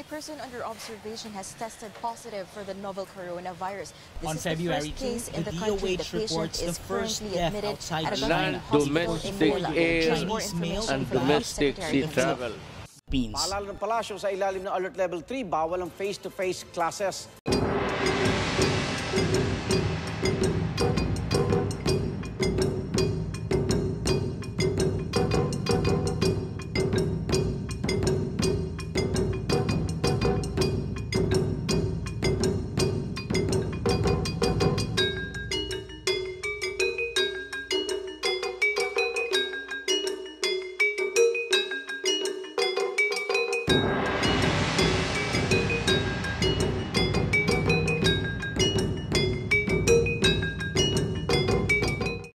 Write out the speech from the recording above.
a person under observation has tested positive for the novel coronavirus. This On is February the first case 2, in the the country. DOH The patient reports the is first currently death admitted outside at a Non-domestic Manila. air and domestic sea travel. Paalala ng palasyo sa ilalim ng Alert Level 3, bawal ang face-to-face classes. Música